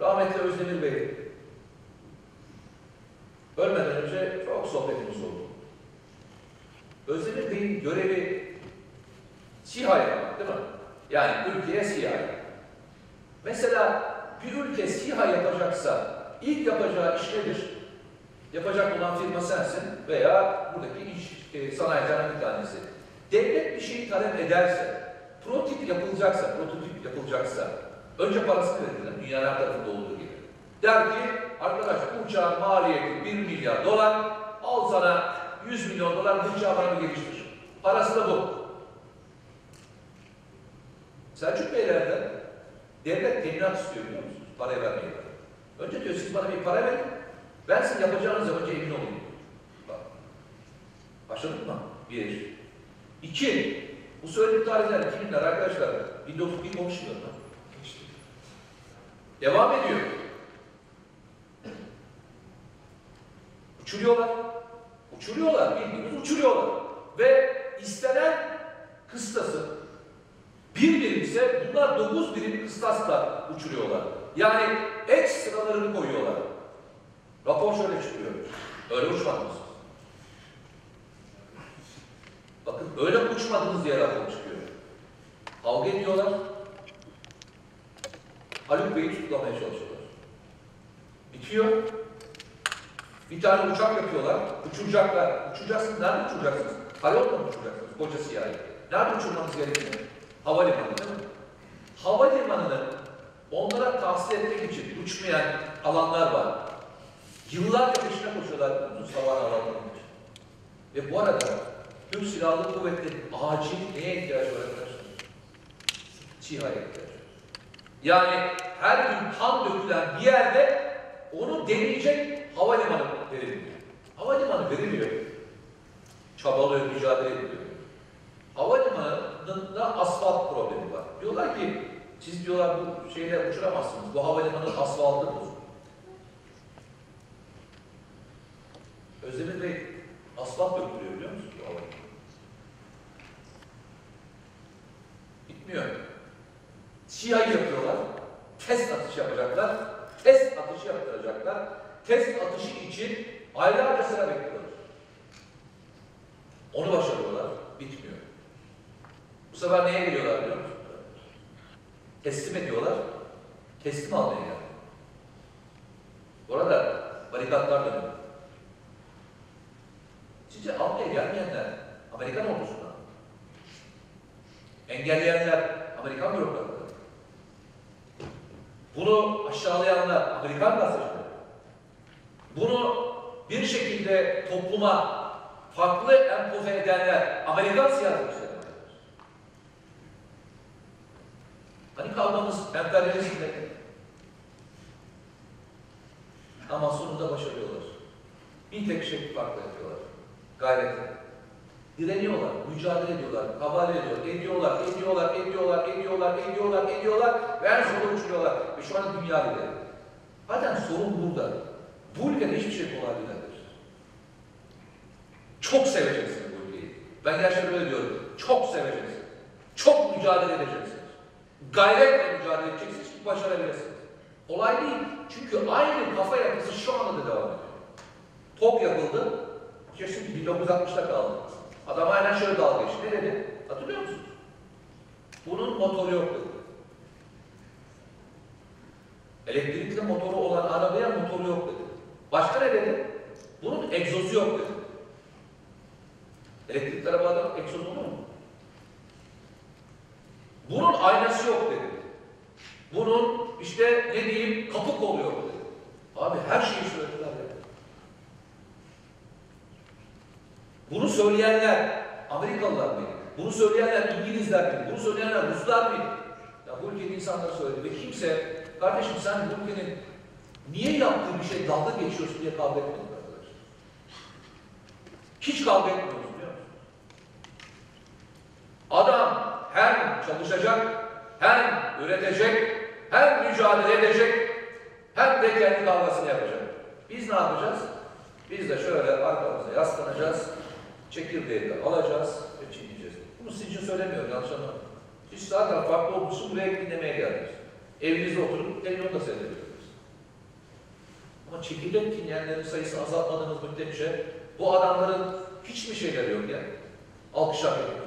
Rahmetli Özdemir Bey ölmeden önce çok sohbetimiz oldu. Özdemir Bey'in görevi SİHA değil mi? Yani ülkeye SİHA. Mesela bir ülke SİHA yapacaksa ilk yapacağı iş nedir? Yapacak olan firma sensin veya buradaki iş e, sanayicilerin bir tanesi. Devlet bir şeyi talep ederse, prototip yapılacaksa, prototip yapılacaksa önce parasını verir. Dünyanın her tarafında olduğu gibi. Der ki arkadaş bu uçağın maliyeti 1 milyar dolar, al sana 100 milyon dolar bu uçağı bana geliştir. Parası da bu. Selçuk Beyler'den devlet teminat istiyor biliyor musunuz? Parayı vermeyi. Önce diyor siz bana bir para verin, ben sizin yapacağınız önce emin olayım. Bak. Başladık mı? Bir. İki. Bu söylediğim tarihler kiminler arkadaşlar? 1901 konuşmuyorum ben. Devam ediyor. Uçuruyorlar. Uçuruyorlar. Bildiğiniz uçuruyorlar. Ve istenen kıstası bir birim ise bunlar dokuz birim kıstasla uçuruyorlar. Yani ekstralarını koyuyorlar. Rapor şöyle çıkıyor. Öyle uçmadınız. Bakın öyle uçmadınız diye rapor çıkıyor. Kavga ediyorlar. Haluk Bey'i tutuklamaya çalışıyorlar. Bitiyor. Bir tane uçak yapıyorlar. Uçuracaklar. Uçacaksınız. Nerede uçuracaksınız? Karayolda mı uçuracaksınız? Koca siyahı. Nerede uçurmanız gerekiyor? Havalimanı değil mi? Havalimanını onlara tahsil etmek için uçmayan alanlar var. Yıllarca peşine koşuyorlar uzun savar alanlarının için. Ve bu arada Türk Silahlı Kuvvetleri acil neye ihtiyaç var arkadaşlar? SİHA'ya ihtiyaç var. Yani her gün kan dökülen bir yerde onu deneyecek havalimanı verilmiyor. Havalimanı veriliyor. Çabalıyor, mücadele ediyor. Havalimanında asfalt problemi var. Diyorlar ki siz diyorlar bu şeyle uçuramazsınız. Bu havalimanının asfaltı bozuk. Özdemir Bey asfalt döktürüyor biliyor musunuz bu? Bitmiyor. SİHA'yı yapıyorlar. Test atışı yapacaklar. Test atışı yaptıracaklar. Test atışı için aylarca sıra bekliyorlar. Onu başarıyorlar. Bitmiyor. Bu sefer neye geliyorlar biliyor musunuz? Teslim ediyorlar. Teslim almaya geldi. Bu arada barikatlar dönüyor. Sizce almaya gelmeyenler Amerikan ordusundan. Engelleyenler Amerikan bürokratları. Bunu aşağılayanlar Amerikan gazetecileri. Bunu bir şekilde topluma farklı empoze edenler Amerikan siyasetçileri. Hani kavgamız emperyalizmle ama sonunda başarıyorlar. Bir tek şey farklı yapıyorlar. Gayret. Direniyorlar, mücadele ediyorlar, kabale ediyor, ediyorlar, ediyorlar, ediyorlar, ediyorlar, ediyorlar, ediyorlar ve en sonunda uçuruyorlar. Ve şu an dünya lideri. Zaten sorun burada. Bu ülkede hiçbir şey kolay değil arkadaşlar. Çok seveceksiniz bu ülkeyi. Ben gerçekten öyle diyorum. Çok seveceksiniz. Çok mücadele edeceksiniz. Gayretle mücadele edeceksiniz ki başarabilirsiniz. Kolay değil. Çünkü aynı kafa yapısı şu anda da devam ediyor. Top yapıldı. Kesin 1960'da kaldı. Adam aynen şöyle dalga geçti. Ne dedi? Hatırlıyor musunuz? Bunun motoru yok dedi. Elektrikli motoru olan arabaya motoru yok dedi. Başka ne dedi? Bunun egzozu yok dedi. Elektrikli arabada egzoz olur mu? Bunun aynası yok dedi. Bunun işte ne diyeyim kapı kolu yok dedi. Abi her şeyi söylediler ya. Bunu söyleyenler Amerikalılar mıydı? Bunu söyleyenler İngilizler miydi? Bunu söyleyenler Ruslar mıydı? Ya bu ülkenin insanları söyledi ve kimse kardeşim sen bu ülkenin niye yaptığı bir şey dalga geçiyorsun diye kavga etmedik arkadaşlar. Hiç kavga etmiyoruz biliyor musunuz? Adam hem çalışacak, hem üretecek, hem mücadele edecek, hem de kendi kavgasını yapacak. Biz ne yapacağız? Biz de şöyle arkamıza yaslanacağız, çekirdeği de alacağız ve çiğneyeceğiz. Bunu sizin için söylemiyorum, yanlış anlamayın. Siz zaten farklı için buraya dinlemeye geldiniz. Evinizde oturup televizyonda seyrediyorsunuz. Ama çekirdek dinleyenlerin sayısı azaltmadığınız müddetçe bu adamların hiç mi şeyleri yok ya? Alkış hak etmiyor.